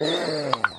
Yeah.